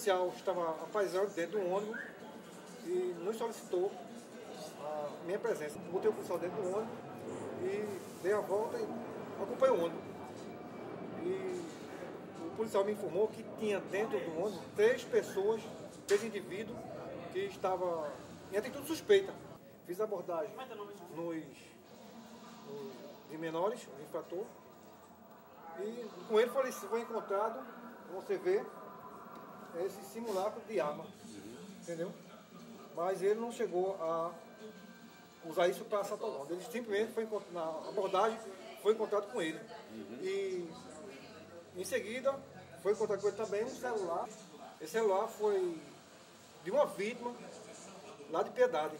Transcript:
policial estava apaisando dentro do ônibus e nos solicitou a minha presença. Botei o policial dentro do ônibus e dei a volta e acompanhei o ônibus. E o policial me informou que tinha dentro do ônibus três pessoas, três indivíduos que estavam em atitude suspeita. Fiz abordagem nos, nos de menores, o infrator, e com ele foi, foi encontrado, como você vê, esse simulacro de arma. Entendeu? Mas ele não chegou a usar isso para assaltar Ele simplesmente foi na abordagem, foi encontrado com ele. E em seguida foi encontrado com ele também um celular. Esse celular foi de uma vítima lá de Piedade.